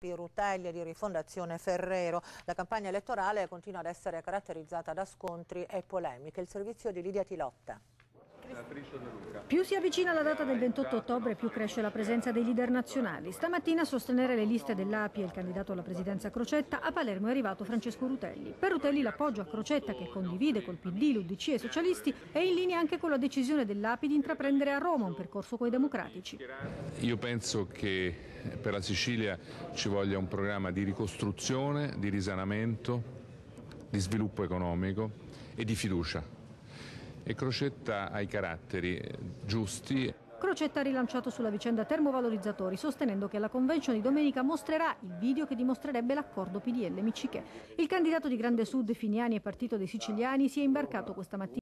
di Rutelli e di Rifondazione Ferrero. La campagna elettorale continua ad essere caratterizzata da scontri e polemiche. Il servizio di Lidia Tilotta. Più si avvicina la data del 28 ottobre, più cresce la presenza dei leader nazionali. Stamattina a sostenere le liste dell'API e il candidato alla presidenza Crocetta, a Palermo è arrivato Francesco Rutelli. Per Rutelli l'appoggio a Crocetta, che condivide col PD, l'UDC e i socialisti, è in linea anche con la decisione dell'API di intraprendere a Roma un percorso coi democratici. Io penso che per la Sicilia ci voglia un programma di ricostruzione, di risanamento, di sviluppo economico e di fiducia e Crocetta ha i caratteri giusti. Crocetta ha rilanciato sulla vicenda termovalorizzatori, sostenendo che alla convention di domenica mostrerà il video che dimostrerebbe l'accordo PDL Miccichè. Il candidato di Grande Sud, Finiani e Partito dei Siciliani si è imbarcato questa mattina